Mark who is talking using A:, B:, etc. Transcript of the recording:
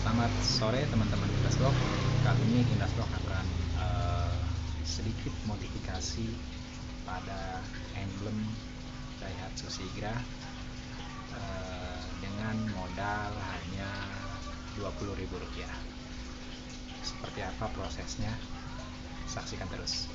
A: Selamat sore teman-teman Indasblog. Kali ini Indasblog akan uh, sedikit modifikasi pada emblem Daihatsu Sigra uh, eh, dengan modal hanya Rp20.000. Seperti apa prosesnya? Saksikan terus.